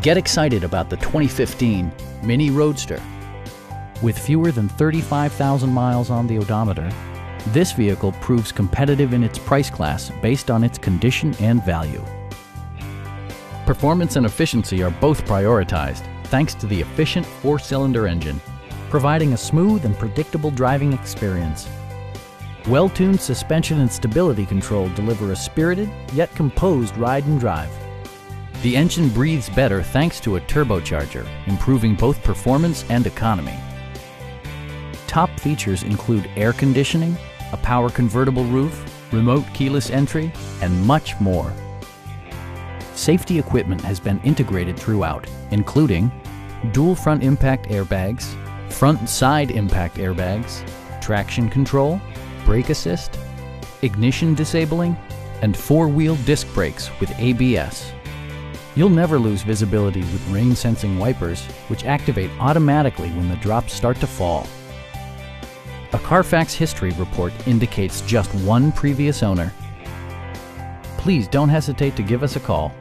Get excited about the 2015 Mini Roadster. With fewer than 35,000 miles on the odometer, this vehicle proves competitive in its price class based on its condition and value. Performance and efficiency are both prioritized thanks to the efficient four-cylinder engine, providing a smooth and predictable driving experience. Well-tuned suspension and stability control deliver a spirited yet composed ride and drive. The engine breathes better thanks to a turbocharger, improving both performance and economy. Top features include air conditioning, a power convertible roof, remote keyless entry, and much more. Safety equipment has been integrated throughout, including dual front impact airbags, front and side impact airbags, traction control, brake assist, ignition disabling, and four-wheel disc brakes with ABS. You'll never lose visibility with rain-sensing wipers, which activate automatically when the drops start to fall. A Carfax history report indicates just one previous owner. Please don't hesitate to give us a call